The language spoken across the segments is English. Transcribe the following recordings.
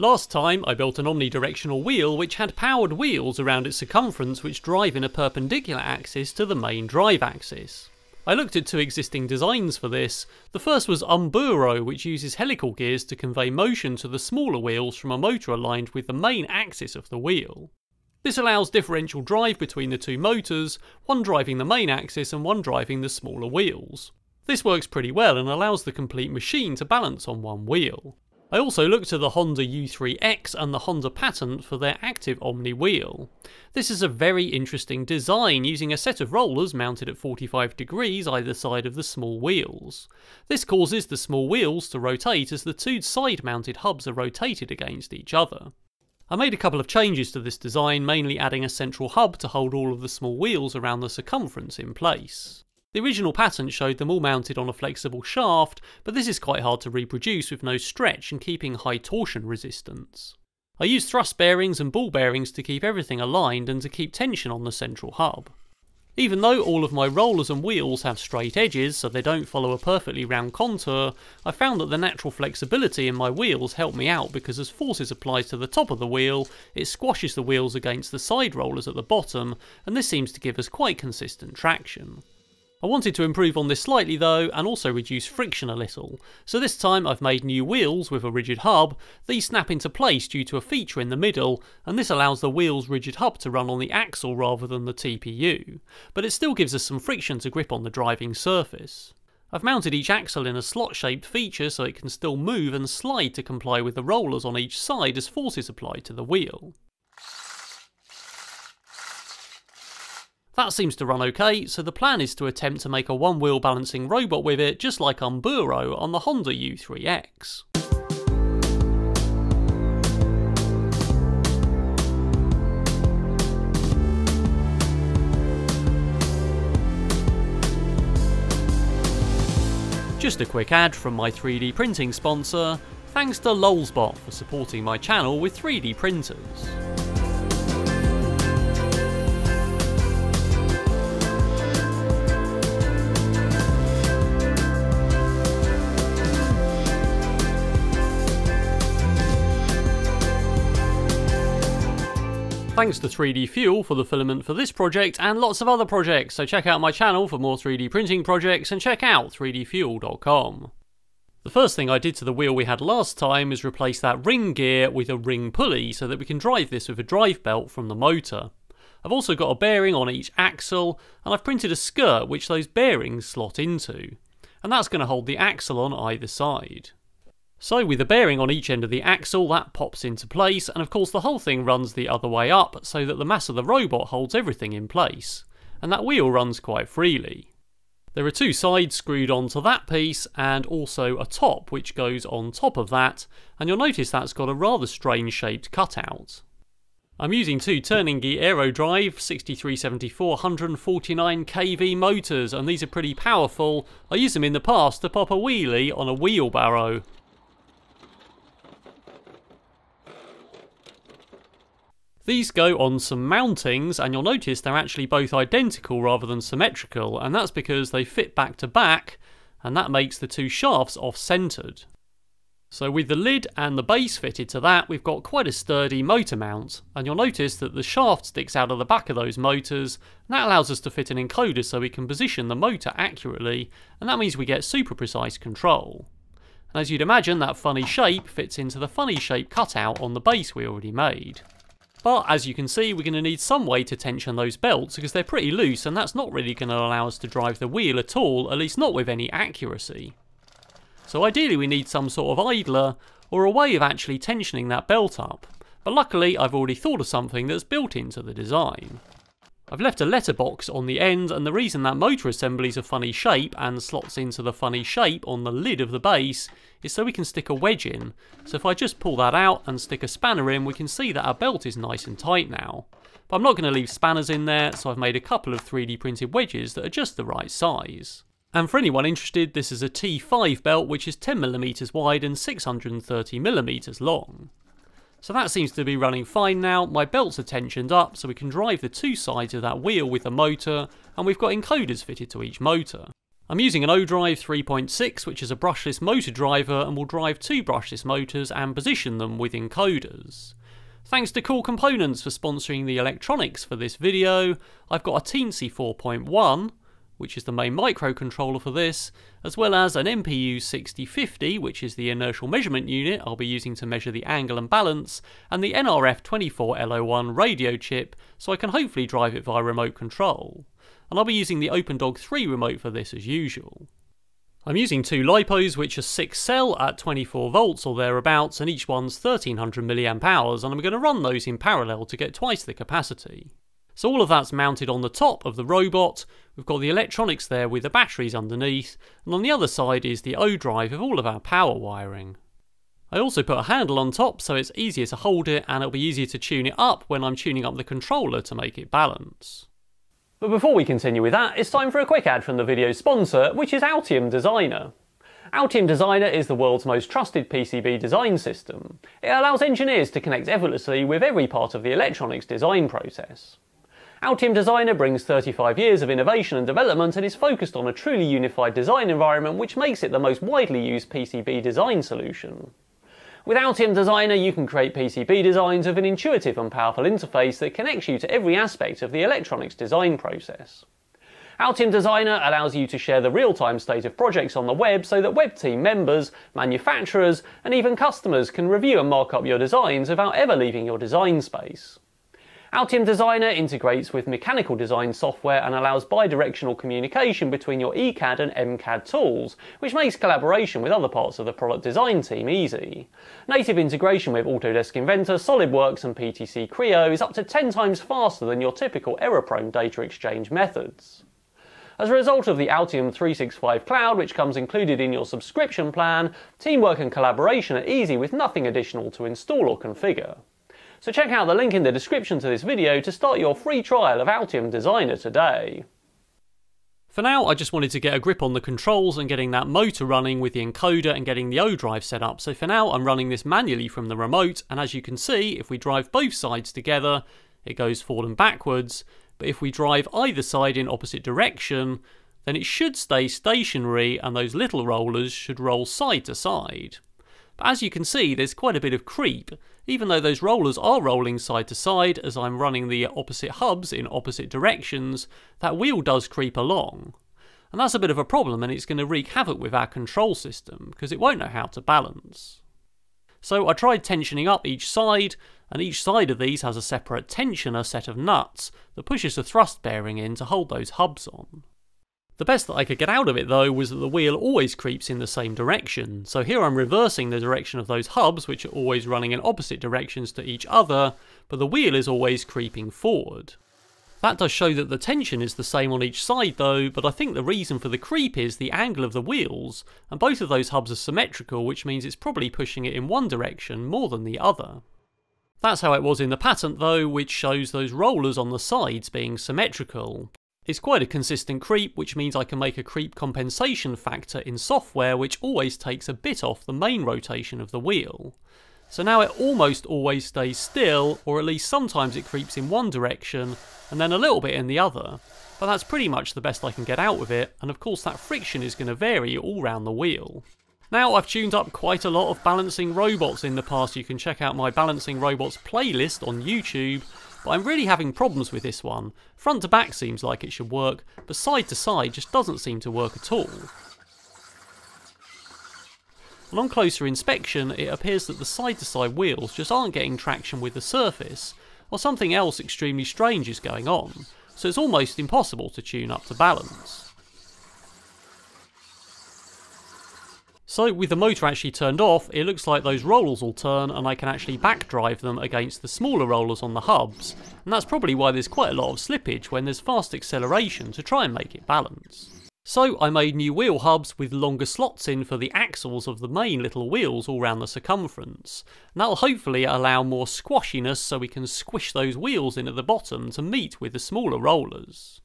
Last time I built an omnidirectional wheel which had powered wheels around its circumference which drive in a perpendicular axis to the main drive axis. I looked at two existing designs for this. The first was OmBURo, which uses helical gears to convey motion to the smaller wheels from a motor aligned with the main axis of the wheel. This allows differential drive between the two motors, one driving the main axis and one driving the smaller wheels. This works pretty well and allows the complete machine to balance on one wheel. I also looked to the Honda U3X and the Honda patent for their active Omni wheel. This is a very interesting design using a set of rollers mounted at 45 degrees either side of the small wheels. This causes the small wheels to rotate as the two side mounted hubs are rotated against each other. I made a couple of changes to this design, mainly adding a central hub to hold all of the small wheels around the circumference in place. The original patent showed them all mounted on a flexible shaft, but this is quite hard to reproduce with no stretch and keeping high torsion resistance. I used thrust bearings and ball bearings to keep everything aligned and to keep tension on the central hub. Even though all of my rollers and wheels have straight edges so they don't follow a perfectly round contour, I found that the natural flexibility in my wheels helped me out because as forces applied to the top of the wheel, it squashes the wheels against the side rollers at the bottom, and this seems to give us quite consistent traction. I wanted to improve on this slightly though, and also reduce friction a little, so this time I've made new wheels with a rigid hub, these snap into place due to a feature in the middle, and this allows the wheel's rigid hub to run on the axle rather than the TPU, but it still gives us some friction to grip on the driving surface. I've mounted each axle in a slot shaped feature so it can still move and slide to comply with the rollers on each side as forces applied to the wheel. That seems to run okay, so the plan is to attempt to make a one wheel balancing robot with it just like OmBURo on the Honda U3X. Just a quick ad from my 3D printing sponsor, thanks to LulzBot for supporting my channel with 3D printers. Thanks to 3D Fuel for the filament for this project and lots of other projects, so check out my channel for more 3D printing projects and check out 3dfuel.com. The first thing I did to the wheel we had last time is replace that ring gear with a ring pulley so that we can drive this with a drive belt from the motor. I've also got a bearing on each axle and I've printed a skirt which those bearings slot into. And that's going to hold the axle on either side. So with a bearing on each end of the axle, that pops into place, and of course the whole thing runs the other way up, so that the mass of the robot holds everything in place. And that wheel runs quite freely. There are two sides screwed onto that piece, and also a top which goes on top of that, and you'll notice that's got a rather strange shaped cutout. I'm using two Turning Turnigy Aerodrive 6374 149 kV motors, and these are pretty powerful. I used them in the past to pop a wheelie on a wheelbarrow. These go on some mountings and you'll notice they're actually both identical rather than symmetrical and that's because they fit back to back and that makes the two shafts off-centred. So with the lid and the base fitted to that we've got quite a sturdy motor mount and you'll notice that the shaft sticks out of the back of those motors and that allows us to fit an encoder so we can position the motor accurately and that means we get super precise control. And as you'd imagine that funny shape fits into the funny shape cutout on the base we already made. But as you can see, we're going to need some way to tension those belts because they're pretty loose and that's not really going to allow us to drive the wheel at all, at least not with any accuracy. So ideally we need some sort of idler or a way of actually tensioning that belt up. But luckily I've already thought of something that's built into the design. I've left a letterbox on the end and the reason that motor assembly is a funny shape and slots into the funny shape on the lid of the base is so we can stick a wedge in. So if I just pull that out and stick a spanner in we can see that our belt is nice and tight now. But I'm not going to leave spanners in there so I've made a couple of 3D printed wedges that are just the right size. And for anyone interested this is a T5 belt which is 10mm wide and 630mm long. So that seems to be running fine now, my belts are tensioned up so we can drive the two sides of that wheel with the motor, and we've got encoders fitted to each motor. I'm using an ODrive 3.6 which is a brushless motor driver and will drive two brushless motors and position them with encoders. Thanks to Cool Components for sponsoring the electronics for this video, I've got a Teensy 4.1, which is the main microcontroller for this, as well as an MPU 6050, which is the inertial measurement unit I'll be using to measure the angle and balance, and the NRF24L01 radio chip, so I can hopefully drive it via remote control and I'll be using the OpenDog 3 remote for this as usual. I'm using two LiPos which are 6 cell at 24 volts or thereabouts and each one's 1300 milliamp hours and I'm going to run those in parallel to get twice the capacity. So all of that's mounted on the top of the robot, we've got the electronics there with the batteries underneath, and on the other side is the ODrive of all of our power wiring. I also put a handle on top so it's easier to hold it and it'll be easier to tune it up when I'm tuning up the controller to make it balance. But before we continue with that, it's time for a quick ad from the video's sponsor, which is Altium Designer. Altium Designer is the world's most trusted PCB design system. It allows engineers to connect effortlessly with every part of the electronics design process. Altium Designer brings 35 years of innovation and development and is focused on a truly unified design environment which makes it the most widely used PCB design solution. With Altium Designer, you can create PCB designs with an intuitive and powerful interface that connects you to every aspect of the electronics design process. Altium Designer allows you to share the real-time state of projects on the web so that web team members, manufacturers, and even customers can review and mark up your designs without ever leaving your design space. Altium Designer integrates with mechanical design software and allows bidirectional communication between your ECAD and MCAD tools, which makes collaboration with other parts of the product design team easy. Native integration with Autodesk Inventor, SolidWorks and PTC Creo is up to 10 times faster than your typical error-prone data exchange methods. As a result of the Altium 365 Cloud, which comes included in your subscription plan, teamwork and collaboration are easy with nothing additional to install or configure. So check out the link in the description to this video to start your free trial of Altium Designer today. For now, I just wanted to get a grip on the controls and getting that motor running with the encoder and getting the ODrive set up. So for now, I'm running this manually from the remote, and as you can see, if we drive both sides together, it goes forward and backwards. But if we drive either side in opposite direction, then it should stay stationary and those little rollers should roll side to side. But as you can see, there's quite a bit of creep, even though those rollers are rolling side to side as I'm running the opposite hubs in opposite directions, that wheel does creep along. And that's a bit of a problem and it's going to wreak havoc with our control system, because it won't know how to balance. So I tried tensioning up each side, and each side of these has a separate tensioner set of nuts that pushes the thrust bearing in to hold those hubs on. The best that I could get out of it though was that the wheel always creeps in the same direction, so here I'm reversing the direction of those hubs which are always running in opposite directions to each other, but the wheel is always creeping forward. That does show that the tension is the same on each side though, but I think the reason for the creep is the angle of the wheels, and both of those hubs are symmetrical which means it's probably pushing it in one direction more than the other. That's how it was in the patent though, which shows those rollers on the sides being symmetrical, it's quite a consistent creep, which means I can make a creep compensation factor in software which always takes a bit off the main rotation of the wheel. So now it almost always stays still, or at least sometimes it creeps in one direction, and then a little bit in the other. But that's pretty much the best I can get out with it, and of course that friction is going to vary all round the wheel. Now, I've tuned up quite a lot of balancing robots in the past. You can check out my balancing robots playlist on YouTube, but I'm really having problems with this one. Front to back seems like it should work, but side to side just doesn't seem to work at all. And on closer inspection, it appears that the side to side wheels just aren't getting traction with the surface, or something else extremely strange is going on, so it's almost impossible to tune up to balance. So with the motor actually turned off, it looks like those rollers will turn and I can actually backdrive them against the smaller rollers on the hubs. And that's probably why there's quite a lot of slippage when there's fast acceleration to try and make it balance. So I made new wheel hubs with longer slots in for the axles of the main little wheels all around the circumference. And that'll hopefully allow more squashiness so we can squish those wheels in at the bottom to meet with the smaller rollers.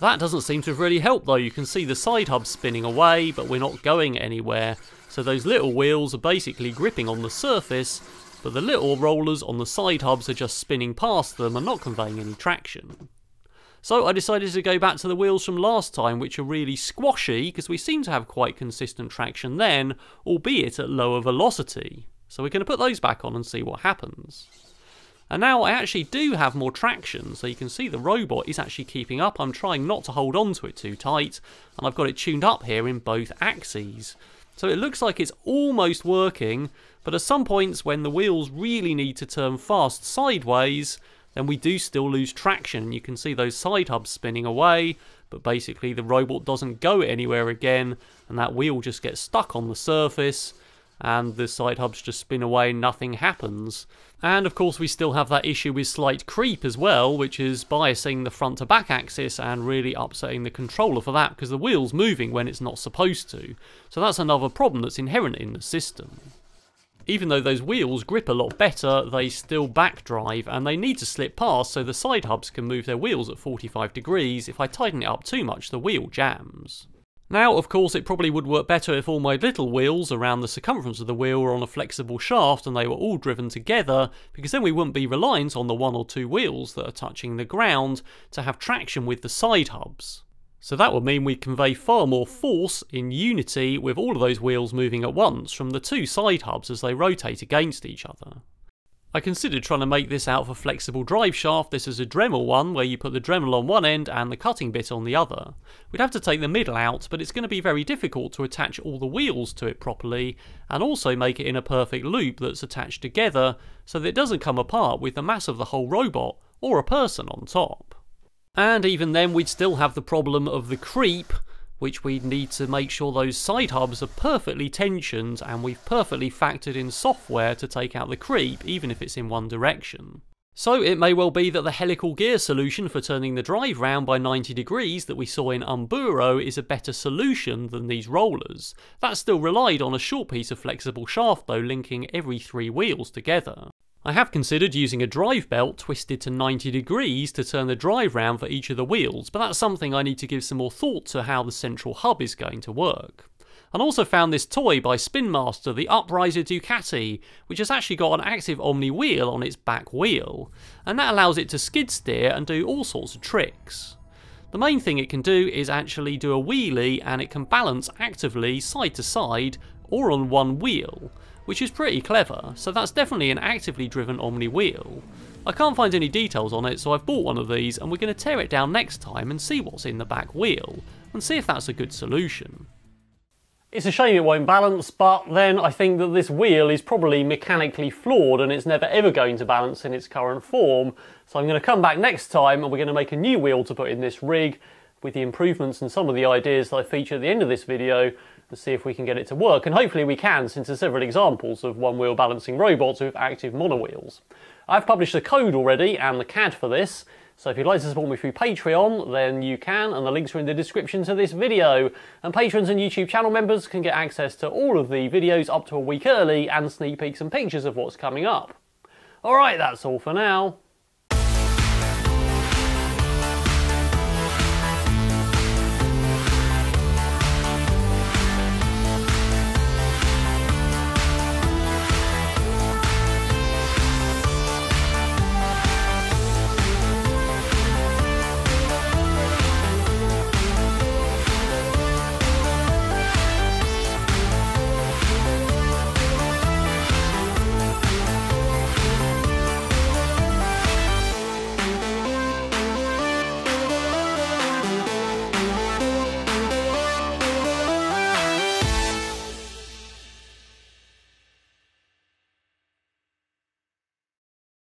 That doesn't seem to have really helped though, you can see the side hubs spinning away, but we're not going anywhere. So those little wheels are basically gripping on the surface, but the little rollers on the side hubs are just spinning past them and not conveying any traction. So I decided to go back to the wheels from last time, which are really squashy, because we seem to have quite consistent traction then, albeit at lower velocity. So we're going to put those back on and see what happens. And now I actually do have more traction, so you can see the robot is actually keeping up. I'm trying not to hold on to it too tight, and I've got it tuned up here in both axes. So it looks like it's almost working, but at some points when the wheels really need to turn fast sideways, then we do still lose traction. And you can see those side hubs spinning away, but basically the robot doesn't go anywhere again, and that wheel just gets stuck on the surface, and the side hubs just spin away nothing happens. And of course we still have that issue with slight creep as well, which is biasing the front to back axis and really upsetting the controller for that because the wheel's moving when it's not supposed to. So that's another problem that's inherent in the system. Even though those wheels grip a lot better, they still backdrive and they need to slip past so the side hubs can move their wheels at 45 degrees. If I tighten it up too much, the wheel jams. Now, of course, it probably would work better if all my little wheels around the circumference of the wheel were on a flexible shaft and they were all driven together, because then we wouldn't be reliant on the one or two wheels that are touching the ground to have traction with the side hubs. So that would mean we'd convey far more force in unity with all of those wheels moving at once from the two side hubs as they rotate against each other. I considered trying to make this out of a flexible drive shaft. This is a Dremel one, where you put the Dremel on one end and the cutting bit on the other. We'd have to take the middle out, but it's going to be very difficult to attach all the wheels to it properly, and also make it in a perfect loop that's attached together, so that it doesn't come apart with the mass of the whole robot, or a person on top. And even then we'd still have the problem of the creep, which we need to make sure those side hubs are perfectly tensioned and we've perfectly factored in software to take out the creep, even if it's in one direction. So it may well be that the helical gear solution for turning the drive round by 90 degrees that we saw in OmBURo is a better solution than these rollers. That still relied on a short piece of flexible shaft though linking every three wheels together. I have considered using a drive belt twisted to 90 degrees to turn the drive round for each of the wheels, but that's something I need to give some more thought to how the central hub is going to work. And also found this toy by Spin Master, the Upriser Ducati, which has actually got an active Omni wheel on its back wheel, and that allows it to skid steer and do all sorts of tricks. The main thing it can do is actually do a wheelie and it can balance actively side to side or on one wheel, which is pretty clever, so that's definitely an actively driven Omni wheel. I can't find any details on it, so I've bought one of these and we're going to tear it down next time and see what's in the back wheel, and see if that's a good solution. It's a shame it won't balance, but then I think that this wheel is probably mechanically flawed and it's never ever going to balance in its current form. So I'm going to come back next time and we're going to make a new wheel to put in this rig with the improvements and some of the ideas that I feature at the end of this video and see if we can get it to work. And hopefully we can, since there's several examples of one-wheel balancing robots with active monowheels. I've published the code already and the CAD for this, so if you'd like to support me through Patreon, then you can, and the links are in the description to this video. And patrons and YouTube channel members can get access to all of the videos up to a week early and sneak peeks and pictures of what's coming up. Alright, that's all for now.